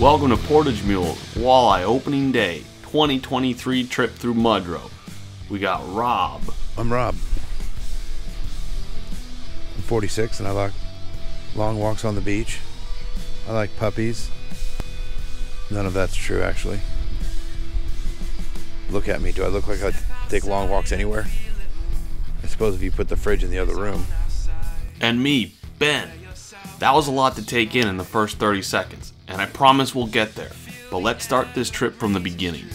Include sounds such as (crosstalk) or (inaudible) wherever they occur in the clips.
Welcome to Portage Mules Walleye Opening Day 2023 trip through Mudro. We got Rob. I'm Rob. I'm 46 and I like long walks on the beach. I like puppies. None of that's true, actually. Look at me. Do I look like I take long walks anywhere? I suppose if you put the fridge in the other room. And me, Ben. That was a lot to take in in the first 30 seconds, and I promise we'll get there. But let's start this trip from the beginning.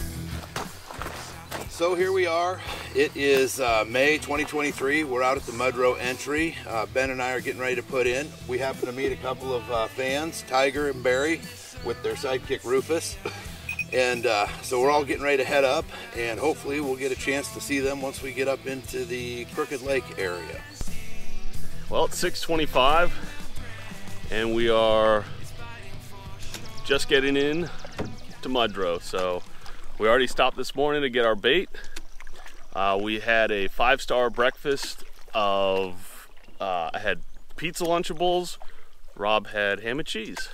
So here we are. It is uh, May 2023. We're out at the Mudro entry. Uh, ben and I are getting ready to put in. We happen to meet a couple of uh, fans, Tiger and Barry, with their sidekick Rufus. (laughs) And uh, so we're all getting ready to head up, and hopefully we'll get a chance to see them once we get up into the Crooked Lake area. Well, it's 625, and we are just getting in to Mudro. So we already stopped this morning to get our bait. Uh, we had a five-star breakfast of, uh, I had pizza Lunchables, Rob had ham and cheese.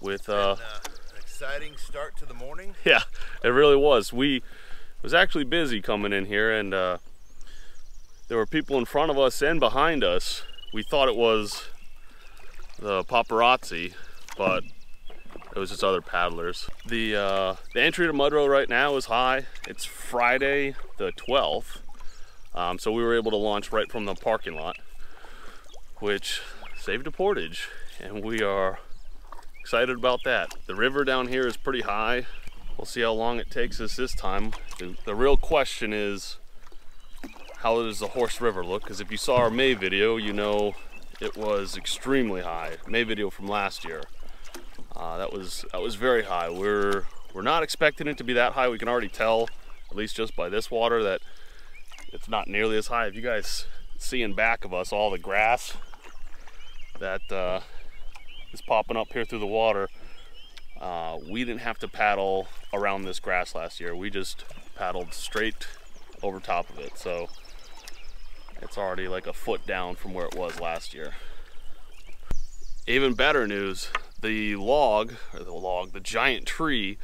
With, uh, exciting start to the morning. (laughs) Yeah, it really was. We was actually busy coming in here and uh, there were people in front of us and behind us. We thought it was the paparazzi, but it was just other paddlers. The, uh, the entry to Mudro right now is high. It's Friday the 12th. Um, so we were able to launch right from the parking lot, which saved a portage. And we are excited about that. The river down here is pretty high. We'll see how long it takes us this time. The, the real question is, how does the Horse River look? Because if you saw our May video, you know it was extremely high. May video from last year. Uh, that was that was very high. We're we're not expecting it to be that high. We can already tell, at least just by this water, that it's not nearly as high. If you guys see in back of us all the grass that uh, is popping up here through the water. Uh, we didn't have to paddle around this grass last year. We just paddled straight over top of it. So it's already like a foot down from where it was last year. Even better news, the log, or the log, the giant tree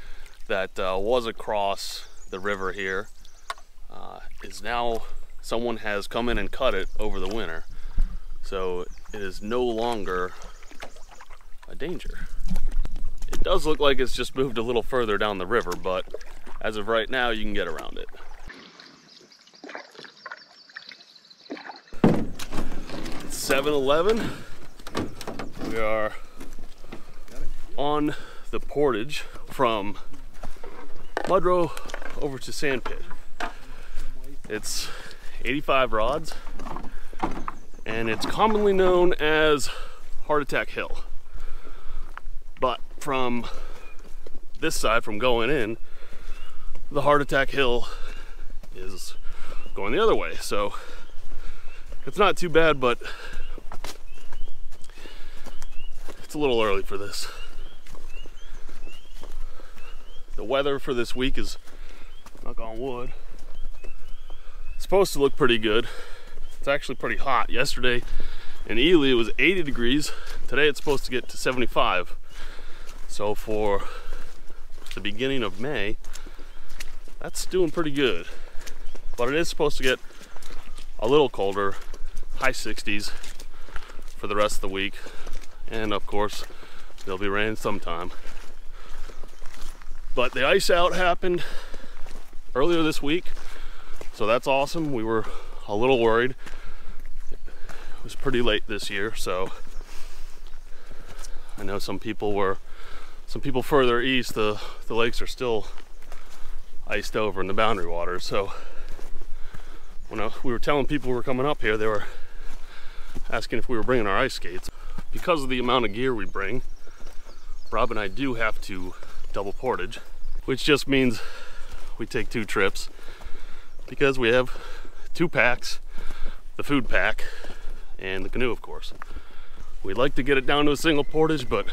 that uh, was across the river here uh, is now, someone has come in and cut it over the winter. So it is no longer a danger. It does look like it's just moved a little further down the river, but as of right now, you can get around it. It's 7-Eleven. We are on the portage from Mudro over to Sandpit. It's 85 rods and it's commonly known as Heart Attack Hill. But from this side, from going in, the Heart Attack Hill is going the other way. So it's not too bad, but it's a little early for this. The weather for this week is, knock on wood, supposed to look pretty good. It's actually pretty hot. Yesterday in Ely it was 80 degrees. Today it's supposed to get to 75. So for the beginning of May, that's doing pretty good. But it is supposed to get a little colder, high 60s for the rest of the week. And of course, there'll be rain sometime. But the ice out happened earlier this week, so that's awesome. We were a little worried. It was pretty late this year, so I know some people were some people further east the the lakes are still iced over in the boundary water so when I, we were telling people we were coming up here they were asking if we were bringing our ice skates because of the amount of gear we bring Rob and I do have to double portage which just means we take two trips because we have two packs the food pack and the canoe of course we'd like to get it down to a single portage but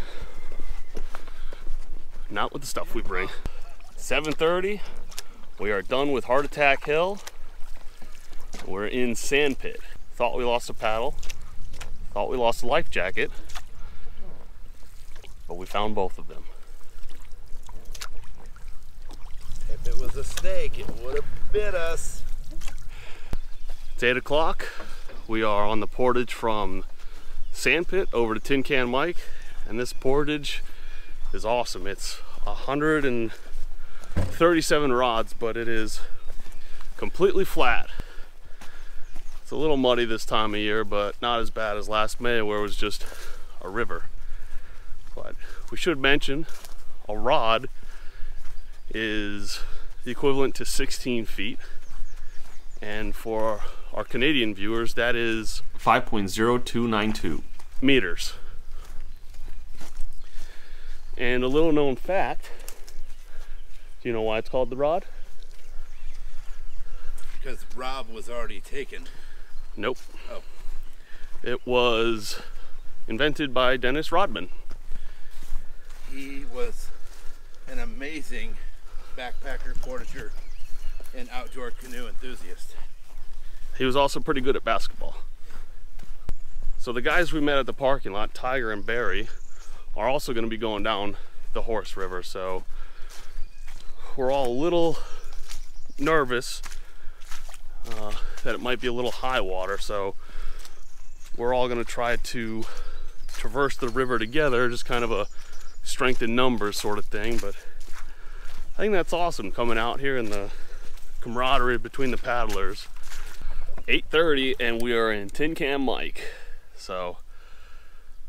not with the stuff we bring. 7.30, we are done with Heart Attack Hill. We're in Sandpit. Thought we lost a paddle, thought we lost a life jacket. but we found both of them. If it was a snake, it would have bit us. It's 8 o'clock. We are on the portage from Sandpit over to Tin Can Mike, and this portage is awesome. It's 137 rods, but it is completely flat. It's a little muddy this time of year, but not as bad as last May where it was just a river. But we should mention a rod is the equivalent to 16 feet. And for our Canadian viewers, that is 5.0292 meters. And a little known fact, do you know why it's called the rod? Because Rob was already taken. Nope. Oh. It was invented by Dennis Rodman. He was an amazing backpacker, portager, and outdoor canoe enthusiast. He was also pretty good at basketball. So the guys we met at the parking lot, Tiger and Barry, are also going to be going down the Horse River. So we're all a little nervous uh, that it might be a little high water. So we're all going to try to traverse the river together, just kind of a strength in numbers sort of thing. But I think that's awesome coming out here in the camaraderie between the paddlers. 8.30 and we are in Tin Can Mike. So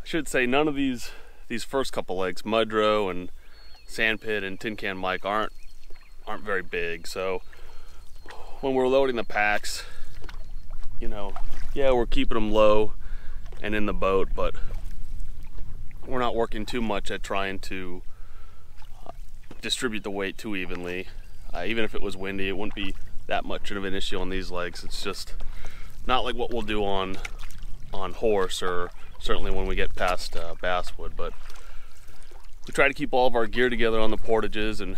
I should say none of these these first couple legs, Mudro and Sandpit and Tin Can Mike aren't aren't very big. So when we're loading the packs, you know, yeah, we're keeping them low and in the boat, but we're not working too much at trying to distribute the weight too evenly. Uh, even if it was windy, it wouldn't be that much of an issue on these legs. It's just not like what we'll do on on horse or certainly when we get past uh, basswood. But we try to keep all of our gear together on the portages and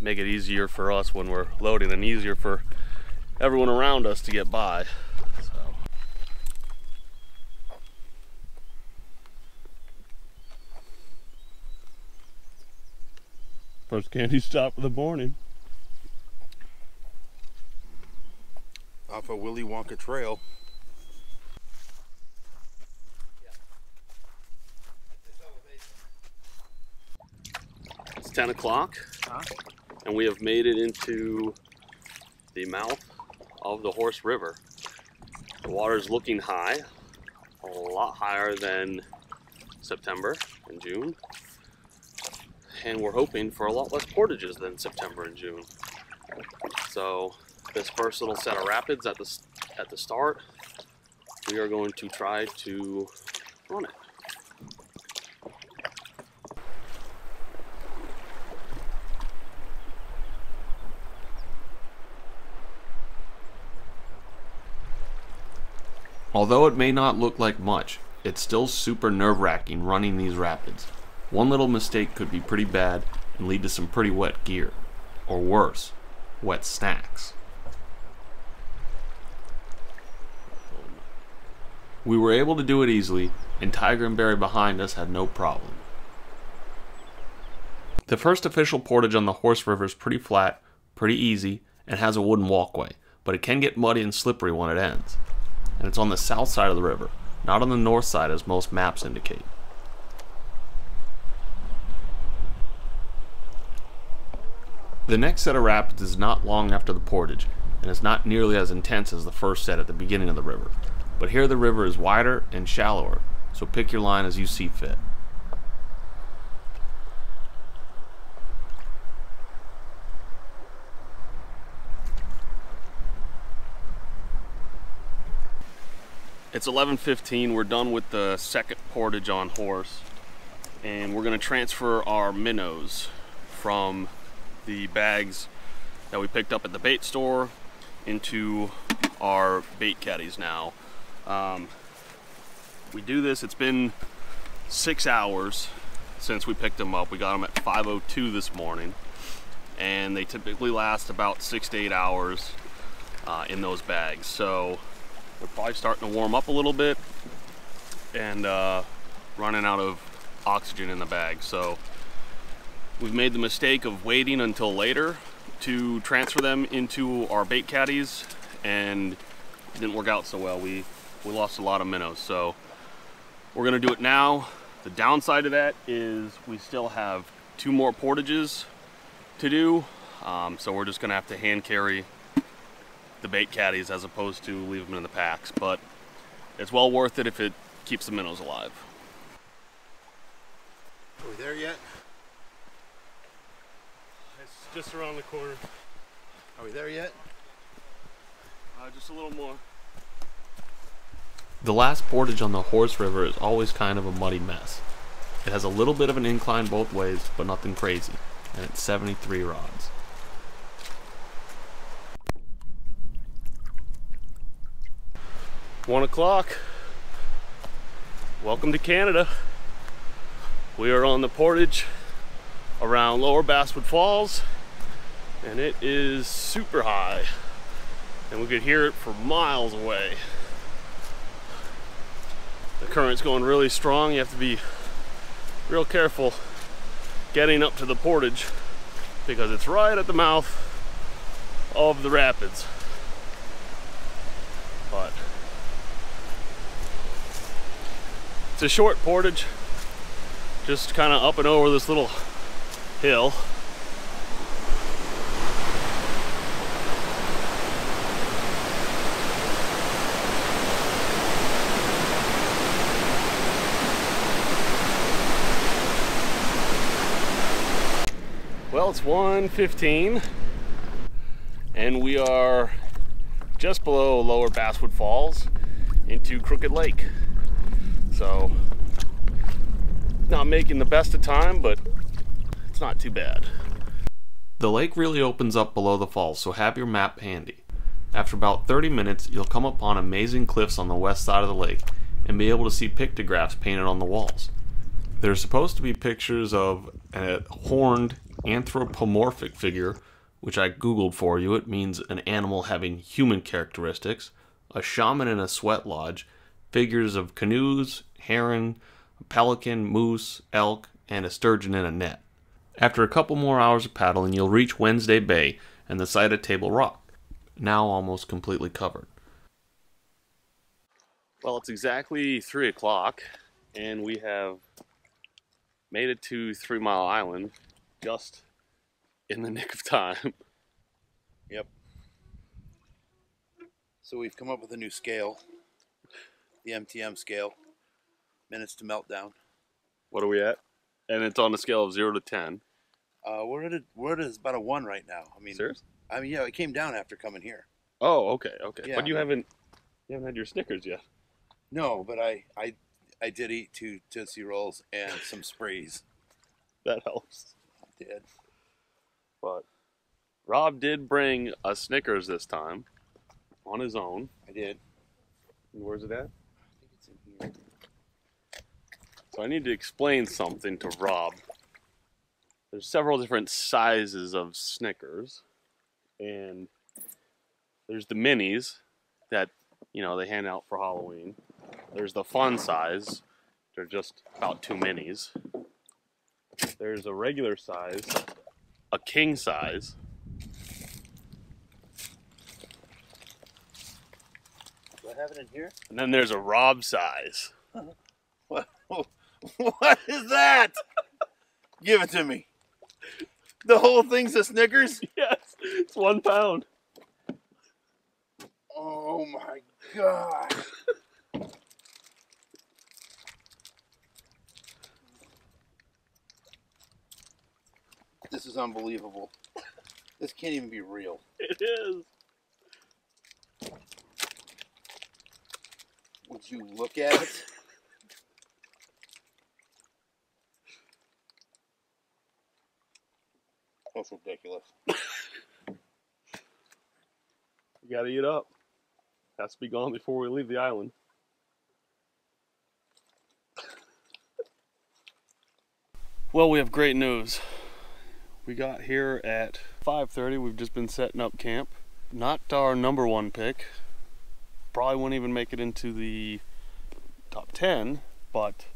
make it easier for us when we're loading and easier for everyone around us to get by. So. First candy stop of the morning. Off a of Willy Wonka trail. It's 10 o'clock huh? and we have made it into the mouth of the Horse River. The water is looking high, a lot higher than September and June. And we're hoping for a lot less portages than September and June. So this first little set of rapids at the, at the start, we are going to try to run it. Although it may not look like much, it's still super nerve-wracking running these rapids. One little mistake could be pretty bad and lead to some pretty wet gear. Or worse, wet snacks. We were able to do it easily, and Tiger and Barry behind us had no problem. The first official portage on the Horse River is pretty flat, pretty easy, and has a wooden walkway, but it can get muddy and slippery when it ends. And it's on the south side of the river, not on the north side as most maps indicate. The next set of rapids is not long after the portage, and is not nearly as intense as the first set at the beginning of the river. But here the river is wider and shallower, so pick your line as you see fit. It's 11.15, we're done with the second portage on horse, and we're gonna transfer our minnows from the bags that we picked up at the bait store into our bait caddies now. Um, we do this, it's been six hours since we picked them up. We got them at 5.02 this morning and they typically last about six to eight hours uh, in those bags. So they're probably starting to warm up a little bit and uh, running out of oxygen in the bag. So we've made the mistake of waiting until later to transfer them into our bait caddies and it didn't work out so well. We, we lost a lot of minnows. So we're gonna do it now. The downside of that is we still have two more portages to do. Um, so we're just gonna have to hand carry the bait caddies as opposed to leave them in the packs. But it's well worth it if it keeps the minnows alive. Are we there yet? It's just around the corner. Are we there yet? Uh, just a little more. The last portage on the Horse River is always kind of a muddy mess. It has a little bit of an incline both ways, but nothing crazy, and it's 73 rods. One o'clock. Welcome to Canada. We are on the portage around Lower Basswood Falls, and it is super high, and we could hear it for miles away. The current's going really strong. You have to be real careful getting up to the portage because it's right at the mouth of the rapids. But it's a short portage, just kind of up and over this little hill. Well, it's 1:15, and we are just below Lower Basswood Falls into Crooked Lake. So, not making the best of time, but it's not too bad. The lake really opens up below the falls, so have your map handy. After about 30 minutes, you'll come upon amazing cliffs on the west side of the lake and be able to see pictographs painted on the walls. There's supposed to be pictures of a horned anthropomorphic figure, which I googled for you. It means an animal having human characteristics, a shaman in a sweat lodge, figures of canoes, heron, pelican, moose, elk, and a sturgeon in a net. After a couple more hours of paddling, you'll reach Wednesday Bay and the site of Table Rock, now almost completely covered. Well, it's exactly three o'clock, and we have made it to Three Mile Island just in the (laughs) nick of time. Yep. So we've come up with a new scale, the MTM scale, minutes to meltdown. What are we at? And it's on a scale of zero to ten. Uh, we're at a, we're at about a one right now. I mean, Serious? I mean, yeah, it came down after coming here. Oh, okay, okay. Yeah, but you haven't you haven't had your Snickers yet. No, but I I I did eat two Tootsie Rolls and some Sprees. That helps. Did. But Rob did bring a Snickers this time on his own. I did. And where's it at? I think it's in here. So I need to explain something to Rob. There's several different sizes of Snickers, and there's the minis that you know they hand out for Halloween. There's the fun size. They're just about two minis. There's a regular size, a king size, Do I have it in here? and then there's a Rob size. (laughs) What? What is that? Give it to me. The whole thing's a Snickers. (laughs) Yes, it's one pound. Oh my god. This is unbelievable. This can't even be real. It is. Would you look at it? That's ridiculous. You gotta eat up. Has to be gone before we leave the island. well, we have great news. We got here at 5:30. We've just been setting up camp. Not our number one pick. Probably won't even make it into the top 10, but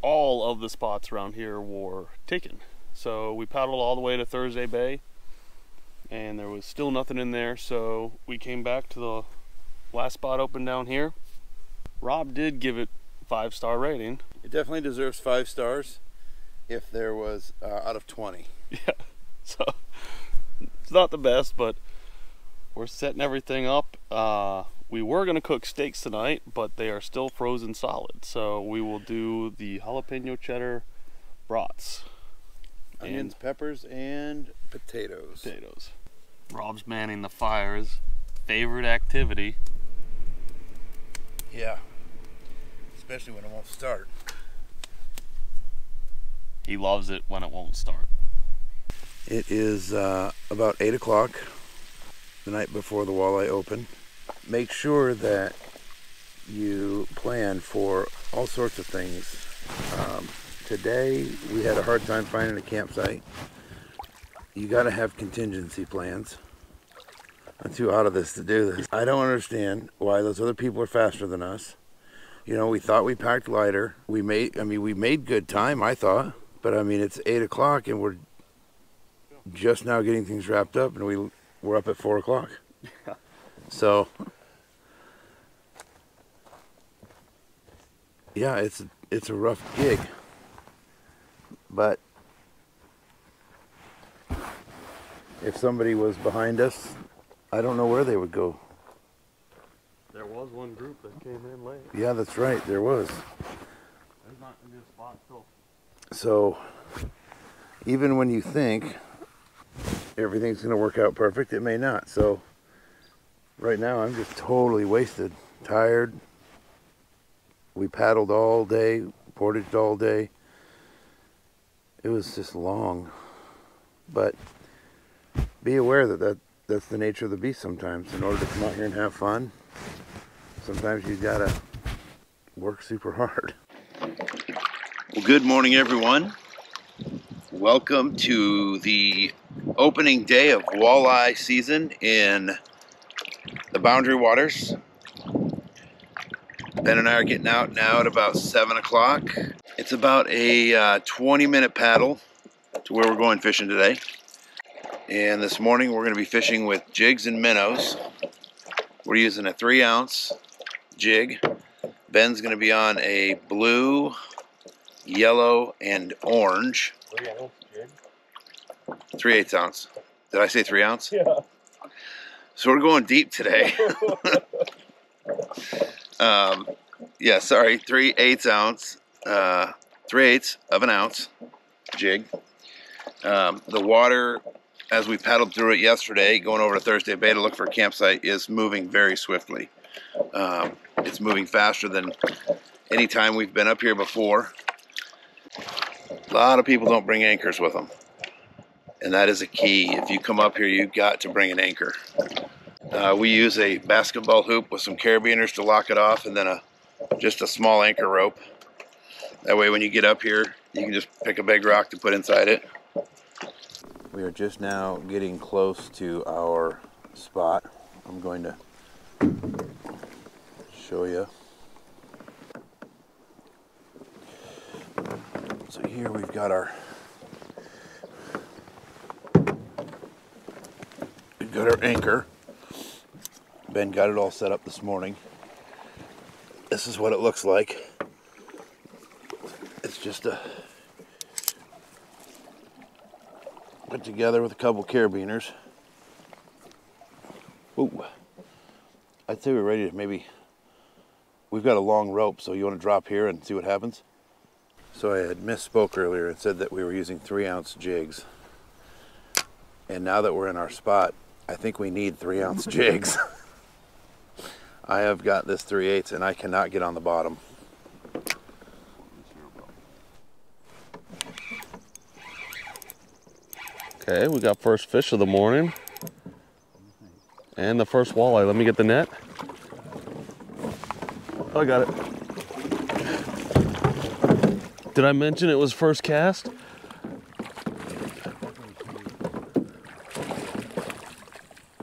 all of the spots around here were taken. So we paddled all the way to Thursday Bay and there was still nothing in there. So we came back to the last spot open down here. Rob did give it five star rating. It definitely deserves five stars if there was uh, out of 20. (laughs) Yeah. So it's not the best, but we're setting everything up. Uh, we were going to cook steaks tonight, but they are still frozen solid. So we will do the jalapeno cheddar brats. Onions, And peppers, and potatoes. potatoes. Rob's manning the fires. Favorite activity. Yeah. Especially when it won't start. He loves it when it won't start. It is uh, about 8 o'clock the night before the walleye open. Make sure that you plan for all sorts of things. Um, today we had a hard time finding a campsite. You got to have contingency plans. I'm too out of this to do this. I don't understand why those other people are faster than us. You know, we thought we packed lighter. We made, I mean, we made good time, I thought. But I mean, it's 8 o'clock and we're just now getting things wrapped up and we we're up at four o'clock. (laughs) So yeah, it's it's a rough gig. But if somebody was behind us, I don't know where they would go. There was one group that came in late. Yeah, that's right, there was. There's not gonna be a spot till So even when you think everything's going to work out perfect, it may not. So right now I'm just totally wasted, tired. We paddled all day, portaged all day. It was just long. But be aware that, that that's the nature of the beast sometimes. In order to come out here and have fun, sometimes you got to work super hard. Well, good morning, everyone. Welcome to the opening day of walleye season in the Boundary Waters. Ben and I are getting out now at about 7 o'clock. It's about a uh, 20 minute paddle to where we're going fishing today. And this morning we're going to be fishing with jigs and minnows. We're using a 3 ounce jig. Ben's going to be on a blue, yellow, and orange. Three eighths ounce. Did I say three ounce? Yeah. So we're going deep today. (laughs) um, yeah, sorry, three eighths ounce, uh, three eighths of an ounce jig. Um, the water, as we paddled through it yesterday, going over to Thursday Bay to look for a campsite, is moving very swiftly. Um, it's moving faster than any time we've been up here before. A lot of people don't bring anchors with them and that is a key. If you come up here, you've got to bring an anchor. Uh, we use a basketball hoop with some carabiners to lock it off, and then a just a small anchor rope. That way, when you get up here, you can just pick a big rock to put inside it. We are just now getting close to our spot. I'm going to show you. So here we've got our We've got our anchor. Ben got it all set up this morning. This is what it looks like. It's just a put together with a couple carabiners. Ooh. I'd say we're ready to maybe we've got a long rope, so you want to drop here and see what happens? So I had misspoke earlier and said that we were using three ounce jigs. And now that we're in our spot, I think we need three ounce (laughs) jigs. I have got this 3 eighths and I cannot get on the bottom. Okay, we got first fish of the morning. And the first walleye. Let me get the net. Oh, I got it. Did I mention it was first cast?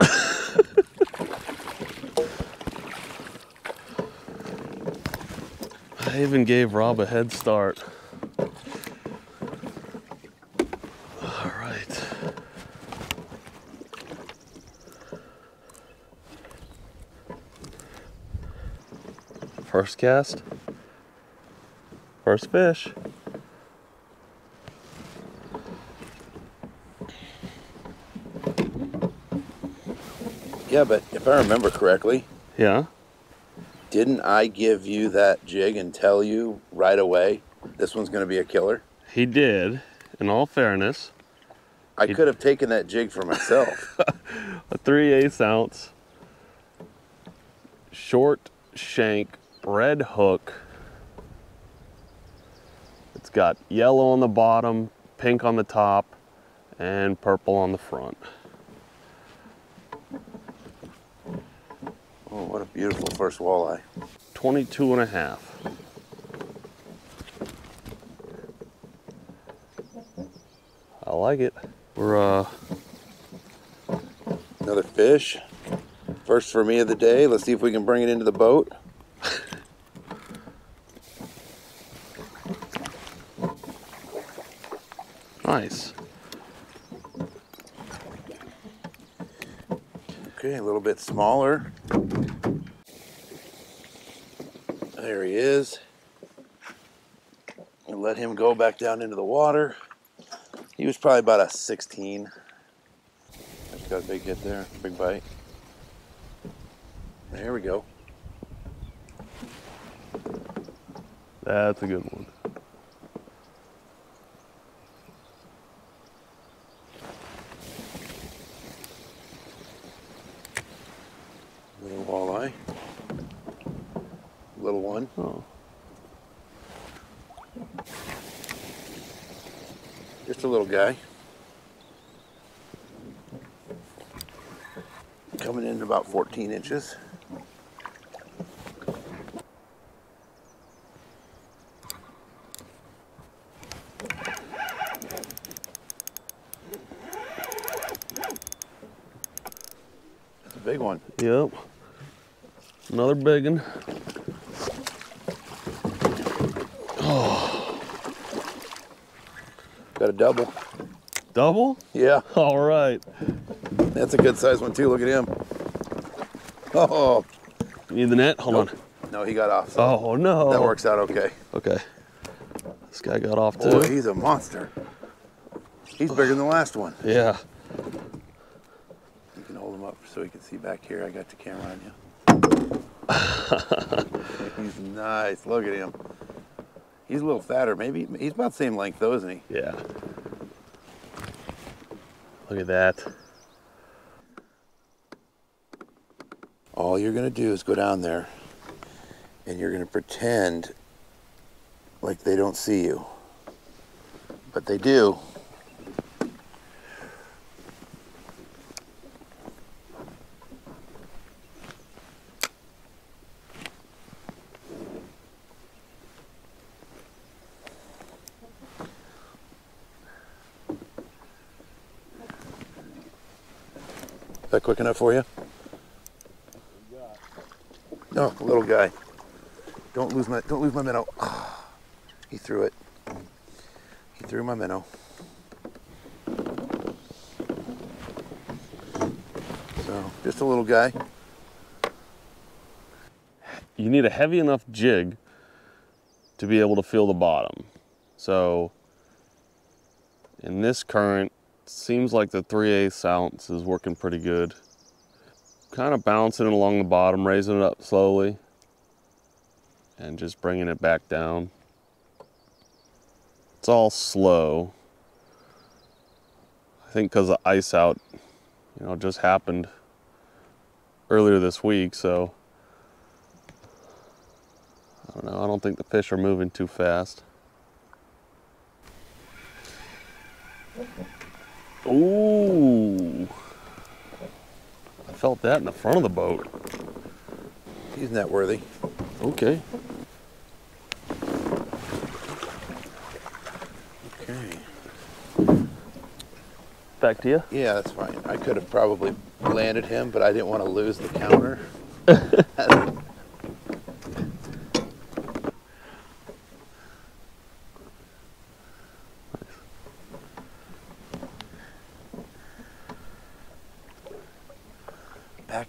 (laughs) I even gave Rob a head start. All right. First cast, first fish. Yeah, but if I remember correctly, Yeah. didn't I give you that jig and tell you right away this one's going to be a killer? He did, in all fairness. I He- could have taken that jig for myself. (laughs) A 3 8 ounce short shank red hook. It's got yellow on the bottom, pink on the top, and purple on the front. What a beautiful first walleye. 22 and a half. I like it. We're uh Another fish. First for me of the day. Let's see if we can bring it into the boat. nice. Okay, a little bit smaller. There he is. And let him go back down into the water. He was probably about a 16. Just got a big hit there, big bite. There we go. That's a good one. Little walleye. Little one. Oh. Just a little guy. Coming in about 14 inches. That's a big one. Yep. Another big one. Got a double. Double? Yeah, All right. that's a good size one too. Look at him. Oh, You Need the net? Hold on. no, he got off. So. Oh no. that works out okay. Okay. This guy got off too. Boy, he's a monster. He's bigger than the last one. Yeah. You can hold him up so he can see back here. I got the camera on you. (laughs) he's nice. Look at him. He's a little fatter. Maybe he's about the same length though, isn't he? Yeah. Look at that. All you're gonna do is go down there and you're gonna pretend like they don't see you. But they do. That quick enough for you? No, little guy. Don't lose my don't lose my minnow. (sighs) He threw it. He threw my minnow. So just a little guy. You need a heavy enough jig to be able to feel the bottom. So in this current, seems like the 3 8 ounce is working pretty good. Kind of bouncing it along the bottom, raising it up slowly, and just bringing it back down. It's all slow. I think because the ice out, you know, just happened earlier this week, so I don't know. I don't think the fish are moving too fast. Ooh. I felt that in the front of the boat. He's net worthy. Okay. Okay. Back to you. Yeah, that's fine. I could have probably landed him, but I didn't want to lose the counter. (laughs)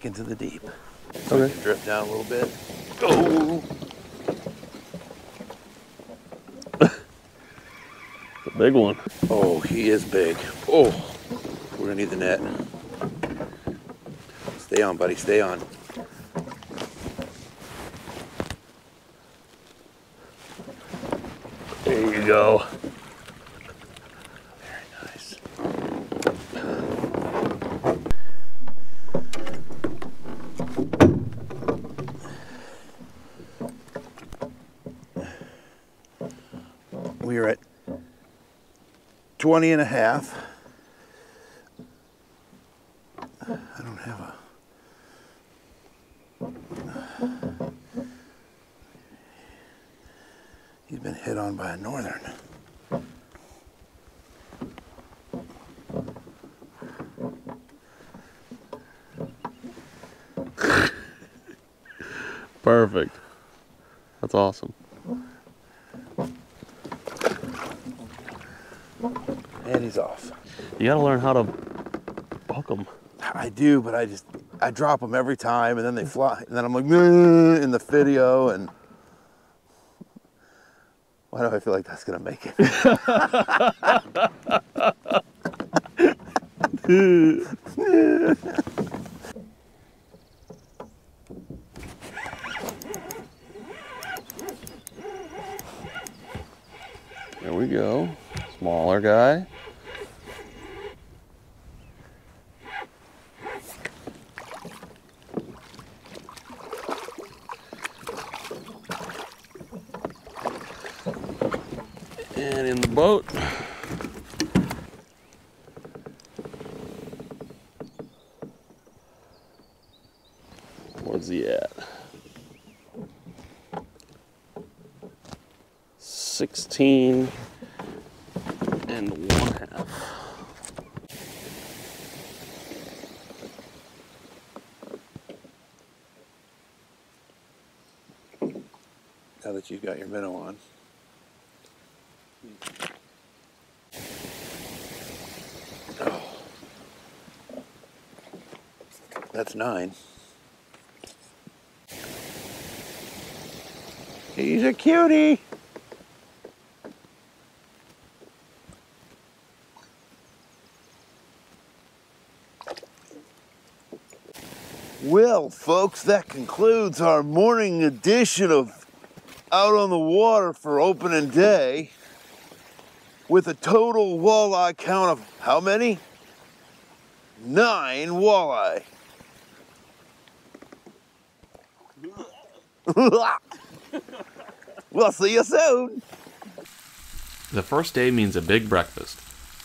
into the deep. So okay. we can drift down a little bit. Oh. (laughs) Go! the big one. Oh, he is big. Oh, we're gonna need the net. Stay on, buddy, stay on. 20 and a half. I don't have a. He's been hit on by a northern. Perfect. That's awesome. And he's off. You gotta learn how to hook them. I do, but I just I drop them every time, and then they fly, and then I'm like in the video, and why do I feel like that's gonna make it? There we go. Smaller guy. And in the boat. Where's he at? 16 nine He's a cutie. Well, folks, that concludes our morning edition of Out on the Water for opening day with a total walleye count of how many? Nine walleye. (laughs) we'll see you soon. The first day means a big breakfast.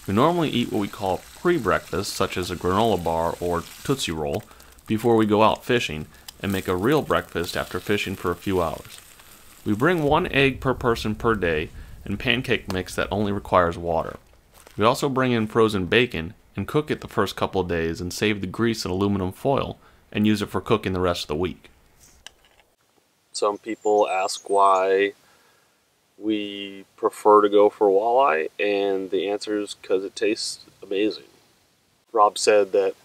We normally eat what we call pre breakfast, such as a granola bar or Tootsie Roll, before we go out fishing, and make a real breakfast after fishing for a few hours. We bring one egg per person per day and pancake mix that only requires water. We also bring in frozen bacon and cook it the first couple of days and save the grease in aluminum foil and use it for cooking the rest of the week. Some people ask why we prefer to go for walleye, and the answer is because it tastes amazing. Rob said that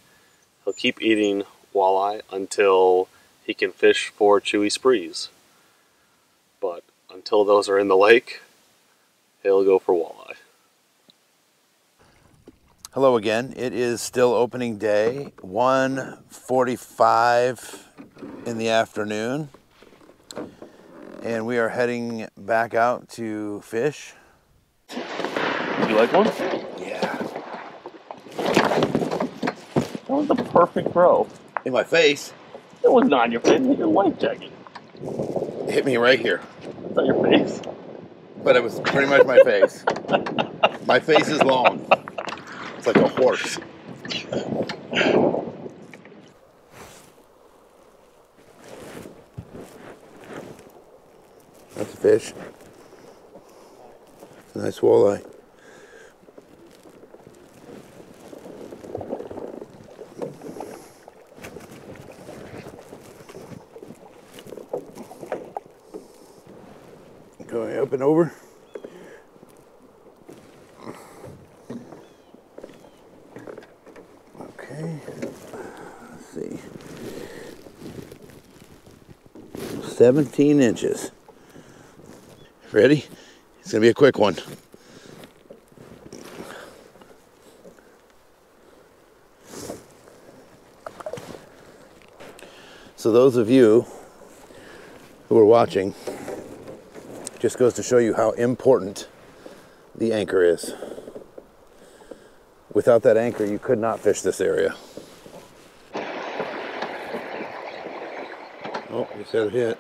he'll keep eating walleye until he can fish for chewy sprees. But until those are in the lake, he'll go for walleye. Hello again. It is still opening day, 1:45 in the afternoon. And we are heading back out to fish. Would you like one? Yeah. That was the perfect throw. In my face. It was not your face, it hit your life jacket. It hit me right here. It's not your face. But it was pretty much my face. (laughs) my face is long. It's like a horse. That's a fish. A nice walleye. Going up and over. Okay. Let's see. 17 inches. Ready? It's going to be a quick one. So those of you who are watching, just goes to show you how important the anchor is. Without that anchor, you could not fish this area. Oh, just had a hit.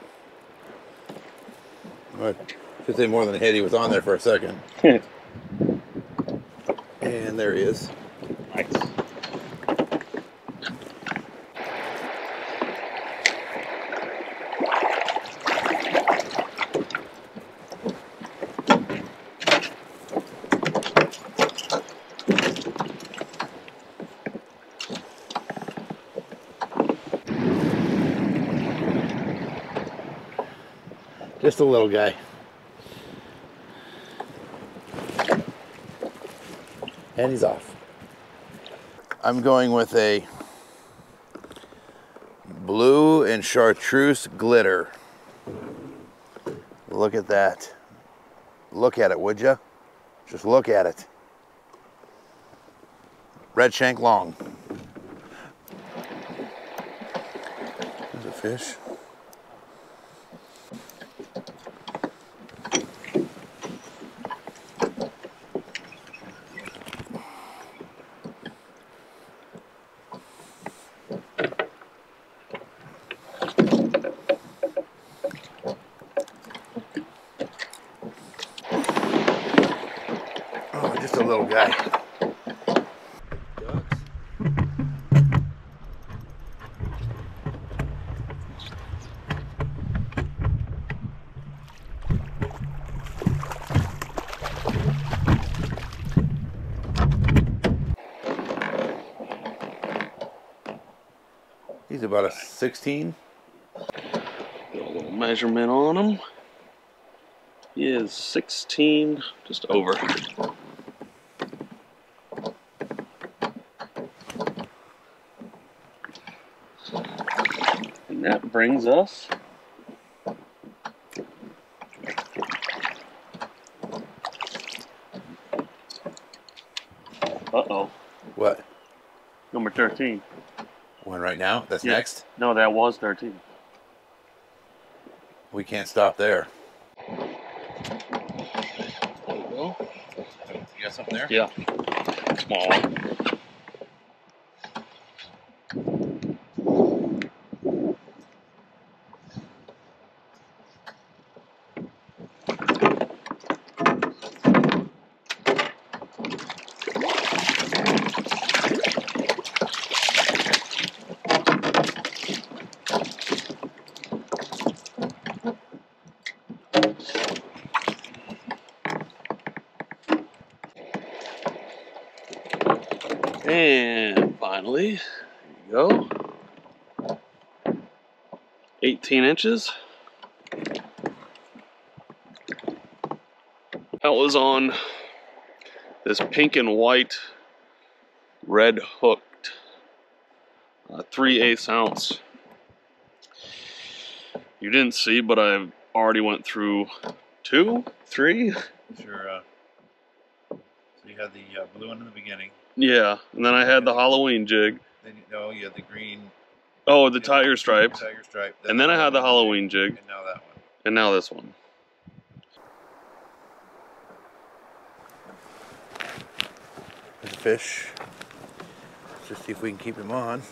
All right should say more than a hit. He was on there for a second. (laughs) and there he is. Nice. Just a little guy. And he's off. I'm going with a blue and chartreuse glitter. Look at that. Look at it, would you? Just look at it. Red shank long. There's a fish. Oh, just a little guy. He's about a 16. Got a little measurement on him. He is 16, just over. And that brings us Uh-oh, What? number 13. One right now? That's Yeah. next? No, that was 13. We can't stop there. There you go. You got something there? Yeah. Small one. And finally, there you go. 18 inches. That was on this pink and white red hooked uh, 3 eighths ounce. You didn't see, but I already went through two, three. Sure. Uh, so you had the uh, blue one in the beginning. Yeah, and then I had the Halloween jig. Then you, no, you had the green. Oh, the tiger stripe. Tiger stripe. And then I had the Halloween jig. And now that one. And now this one. There's a fish. Let's just see if we can keep him on.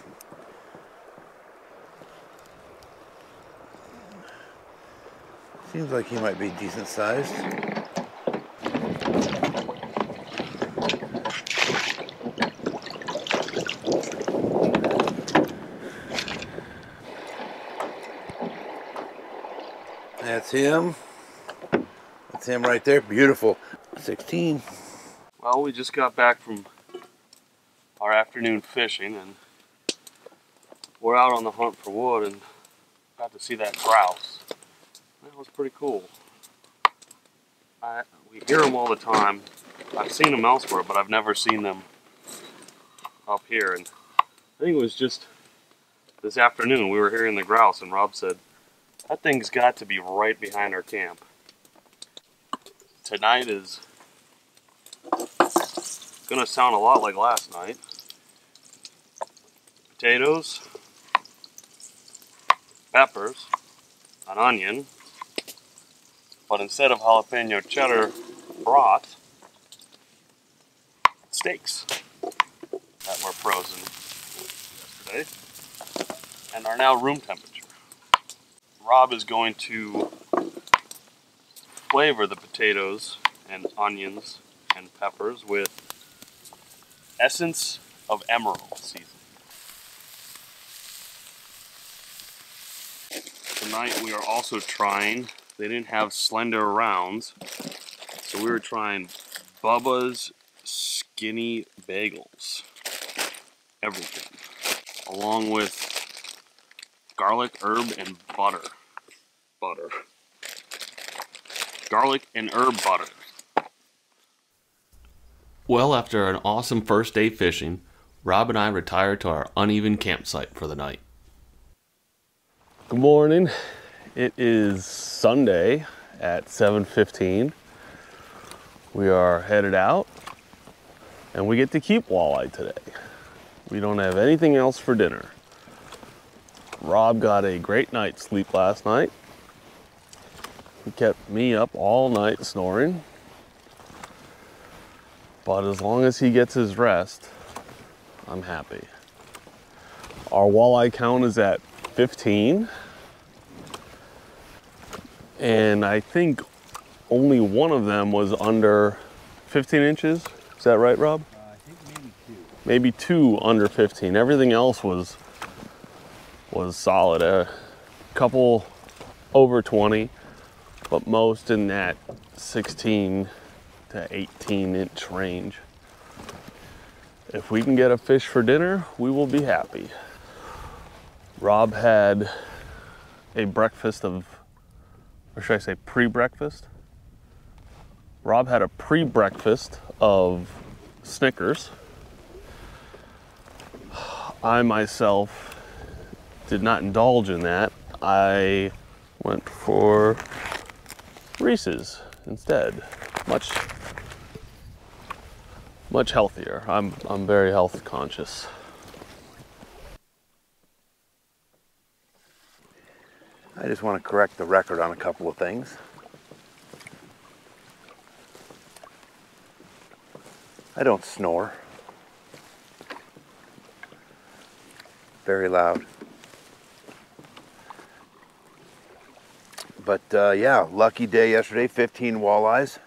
Seems like he might be decent sized. That's him. That's him right there. Beautiful. 16. Well, we just got back from our afternoon fishing and we're out on the hunt for wood and got to see that grouse. That was pretty cool. I, we hear them all the time. I've seen them elsewhere, but I've never seen them up here. And I think it was just this afternoon we were hearing the grouse, and Rob said, That thing's got to be right behind our camp. Tonight is gonna sound a lot like last night. Potatoes, peppers, an onion, but instead of jalapeno cheddar broth, steaks that were frozen yesterday and are now room temperature. Rob is going to flavor the potatoes and onions and peppers with essence of Emeril seasoning. Tonight we are also trying, they didn't have slender rounds, so we were trying Bubba's skinny bagels. Everything. Along with garlic, herb, and butter. Butter. Garlic and herb butter. Well, after an awesome first day fishing, Rob and I retired to our uneven campsite for the night. Good morning. It is Sunday at 7:15. We are headed out and we get to keep walleye today. We don't have anything else for dinner. Rob got a great night's sleep last night. He kept me up all night snoring. But as long as he gets his rest, I'm happy. Our walleye count is at 15. And I think only one of them was under 15 inches. Is that right, Rob? Uh, I think maybe two. Maybe two under 15. Everything else was was solid. A couple over 20, but most in that 16 to 18 inch range. If we can get a fish for dinner, we will be happy. Rob had a breakfast of, or should I say pre breakfast? Rob had a pre breakfast of Snickers. I myself did not indulge in that. I went for Reese's instead. Much much healthier. I'm I'm very health conscious. I just want to correct the record on a couple of things. I don't snore. Very loud. But uh, yeah, lucky day yesterday, 15 walleyes.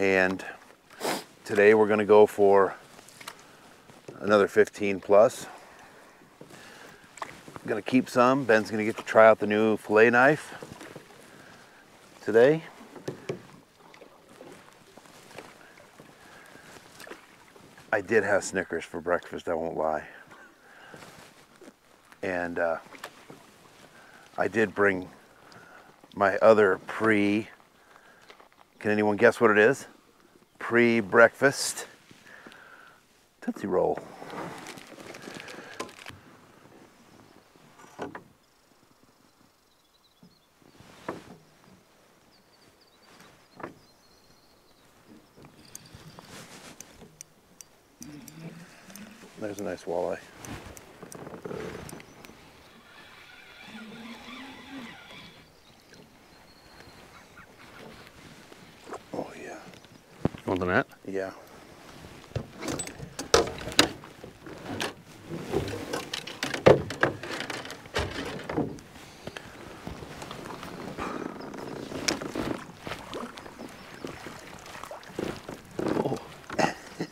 And today we're going to go for another 15 plus. I'm gonna keep some. Ben's gonna get to try out the new fillet knife today. I did have Snickers for breakfast, I won't lie. And uh, I did bring my other pre, can anyone guess what it is? Pre-breakfast Tootsie Roll. There's a nice walleye. Oh yeah, Want the net? yeah.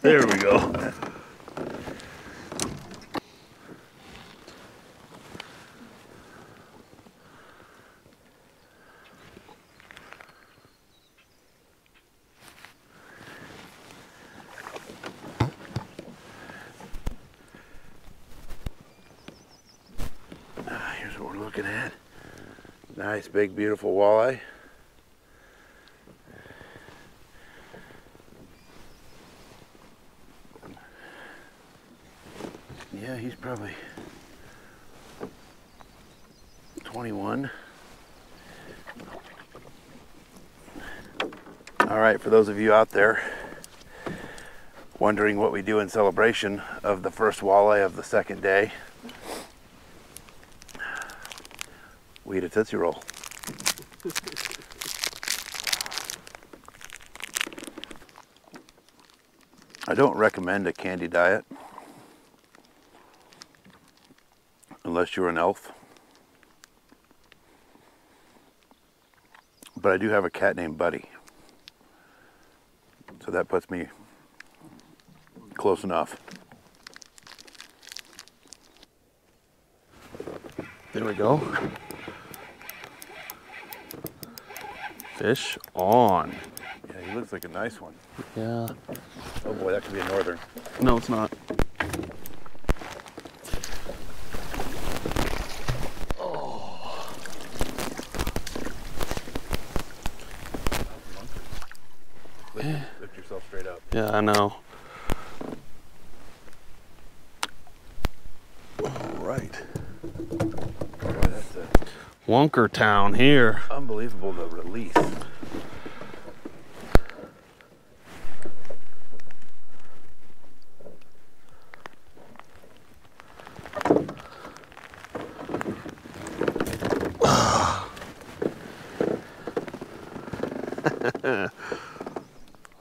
There we go. Ah, Here's what we're looking at. Nice, big, beautiful walleye. Yeah, he's probably 21. All right, for those of you out there wondering what we do in celebration of the first walleye of the second day, We a Tootsie Roll. I don't recommend a candy diet unless you're an elf. But I do have a cat named Buddy. So that puts me close enough. There we go. Fish on. Yeah, he looks like a nice one. Yeah. Oh boy, that could be a northern. No, it's not. Lift, eh. lift yourself straight up. Yeah, I know. Right. Boy, that's a Wonker Town here. unbelievable the release.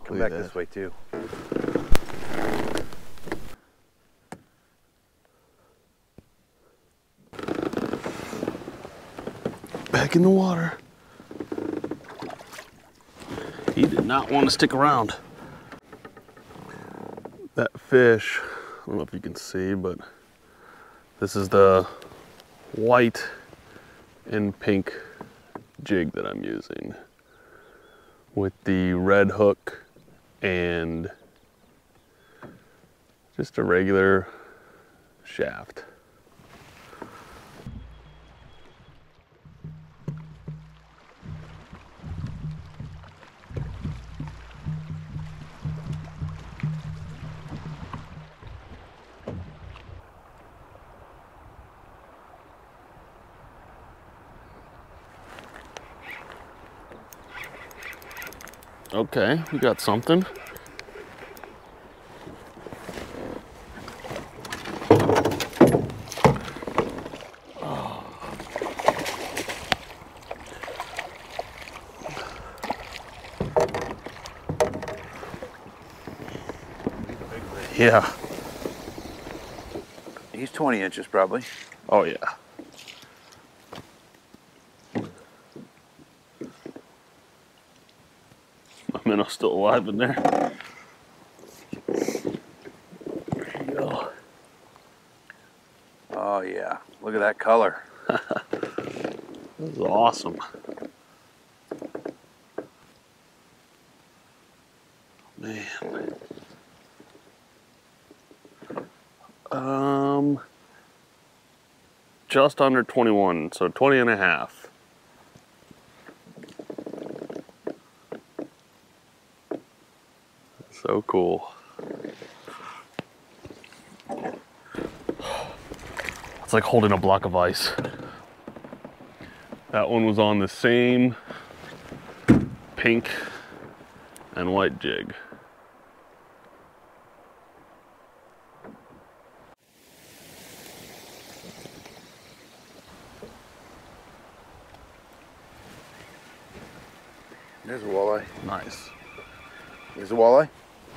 Come back this way too. Back in the water. He did not want to stick around. That fish, I don't know if you can see, but this is the white and pink jig that I'm using with the red hook and just a regular shaft. Okay, we got something. Yeah. He's 20 inches probably. Oh yeah. My minnow's still alive in there. There you go. Oh yeah, look at that color. (laughs) This is awesome. Man. Um just under 21, so 20 and a half. So cool. It's like holding a block of ice. That one was on the same pink and white jig. There's a walleye. Nice. There's a walleye.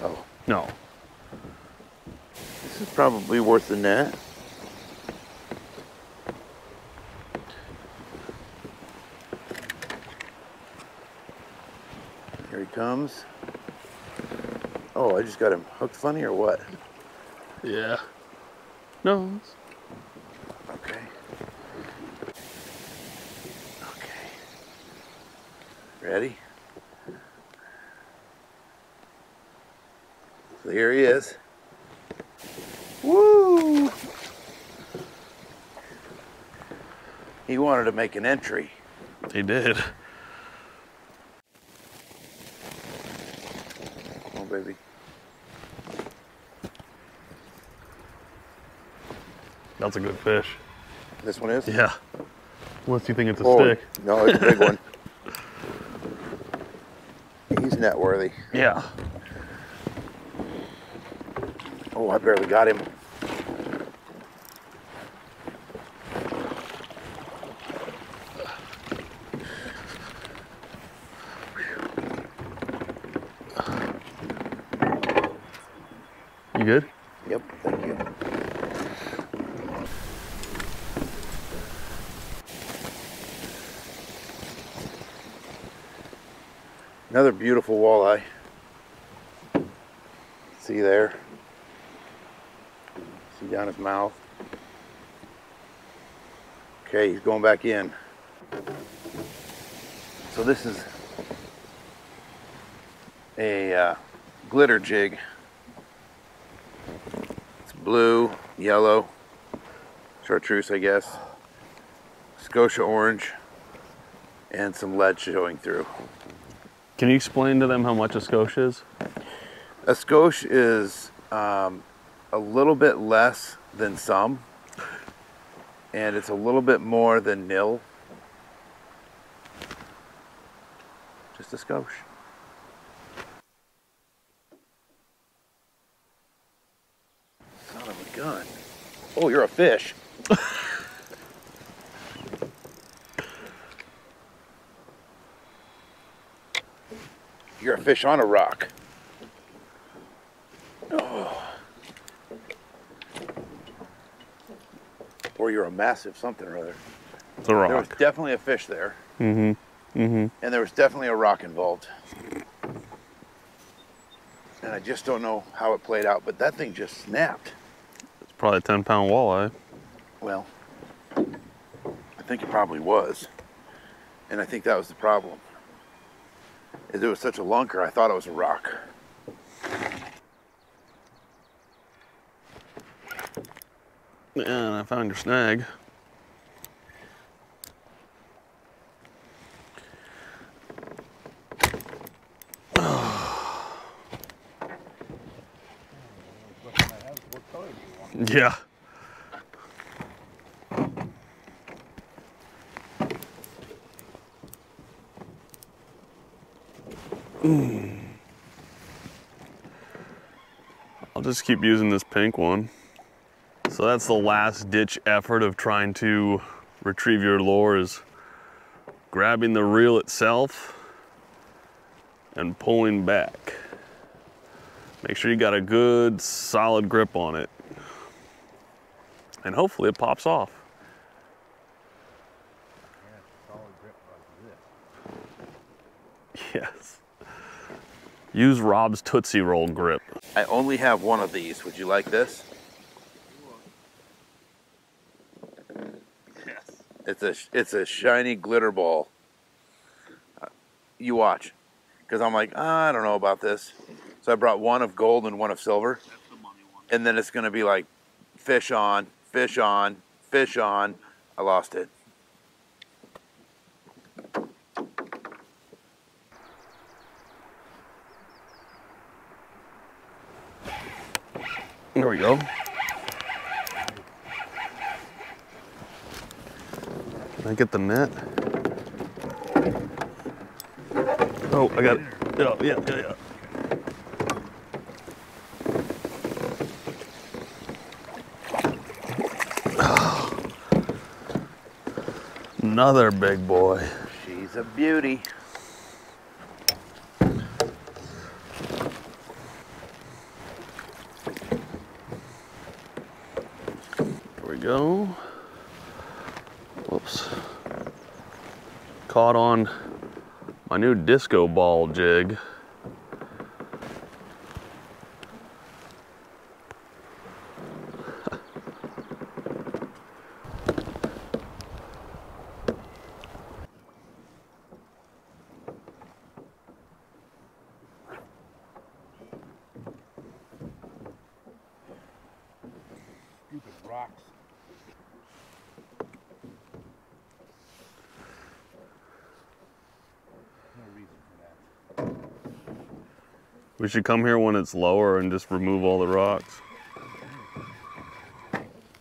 Oh, No. This is probably worth the net. Here he comes. Oh, I just got him hooked funny or what? Yeah. No. it's- Okay. Okay. Ready? So here he is. Woo! He wanted to make an entry. He did. Oh, baby. That's a good fish. This one is? Yeah. Unless you think it's a Oh, stick. No, it's a big one. He's net worthy. Yeah. Oh, I barely got him. Yep, thank you. Another beautiful walleye. See there? See down his mouth? Okay, he's going back in. So this is a uh, glitter jig. It's blue, yellow, chartreuse, I guess, Scotia orange, and some lead showing through. Can you explain to them how much a Scotia is? A Scotia is um, a little bit less than some, and it's a little bit more than nil. Just a Scotia. Son of a gun. Oh, you're a fish. (laughs) you're a fish on a rock. A massive something or other. It's a There was definitely a fish there. Mm-hmm. Mm-hmm. And there was definitely a rock involved. And I just don't know how it played out, but that thing just snapped. It's probably a 10 pound walleye. Well, I think it probably was. And I think that was the problem. Is it was such a lunker, I thought it was a rock. And I found your snag. (sighs) Yeah. Mm. I'll just keep using this pink one. So that's the last ditch effort of trying to retrieve your lure is grabbing the reel itself and pulling back. Make sure you got a good solid grip on it. And hopefully it pops off. Yes. Use Rob's Tootsie Roll grip. I only have one of these. Would you like this? It's a it's a shiny glitter ball. You watch, because I'm like "Ah, I don't know about this, so I brought one of gold and one of silver, and then it's gonna be like fish on, fish on, fish on. I lost it. There we go. Can I get the net? Oh, I got it. Yeah, yeah, yeah, yeah. (sighs) Another big boy. She's a beauty. There we go. Whoops. Caught on my new disco ball jig. We should come here when it's lower and just remove all the rocks.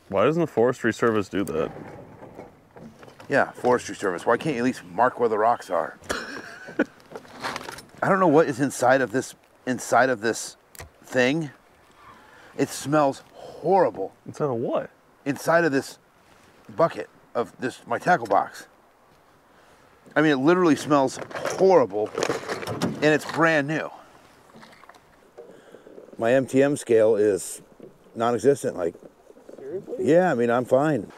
Why doesn't the Forestry Service do that? Yeah, Forestry Service. Why can't you at least mark where the rocks are? (laughs) I don't know what is inside of this inside of this thing. It smells horrible Instead of what? inside of this bucket of this my tackle box. I mean, it literally smells horrible, and it's brand new. My MTM scale is non-existent. Like, yeah, I mean, I'm fine.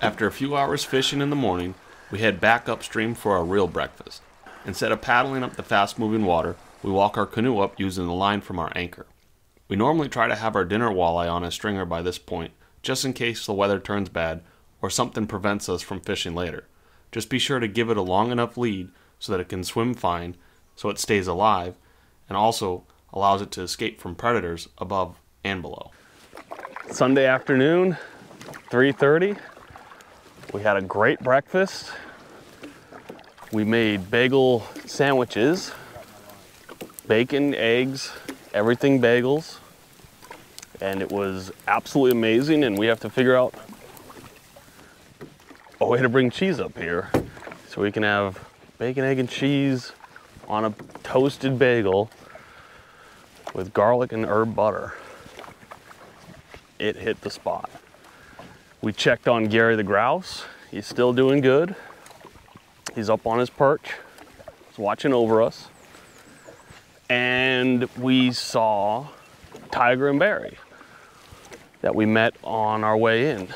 After a few hours fishing in the morning, we head back upstream for our real breakfast. Instead of paddling up the fast moving water, we walk our canoe up using the line from our anchor. We normally try to have our dinner walleye on a stringer by this point, just in case the weather turns bad or something prevents us from fishing later. Just be sure to give it a long enough lead so that it can swim fine, so it stays alive, and also allows it to escape from predators above and below. Sunday afternoon, 3:30. We had a great breakfast. We made bagel sandwiches, bacon, eggs, everything bagels. And it was absolutely amazing and we have to figure out a way to bring cheese up here so we can have bacon, egg and cheese on a toasted bagel with garlic and herb butter it hit the spot. We checked on Gary the grouse. He's still doing good. He's up on his perch. He's watching over us. And we saw Tiger and Barry that we met on our way in.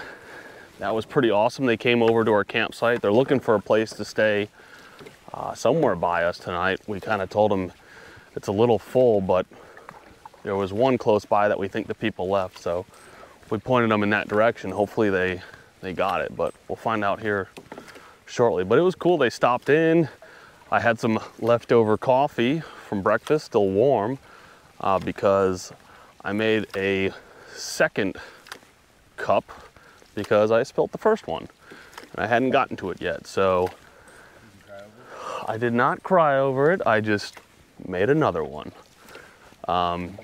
That was pretty awesome. They came over to our campsite. They're looking for a place to stay uh, somewhere by us tonight. We kind of told them it's a little full, but there was one close by that we think the people left. So we pointed them in that direction. Hopefully they, they got it, but we'll find out here shortly. But it was cool, they stopped in. I had some leftover coffee from breakfast, still warm, uh, because I made a second cup because I spilt the first one. And I hadn't gotten to it yet, so I did not cry over it. I just made another one. Um,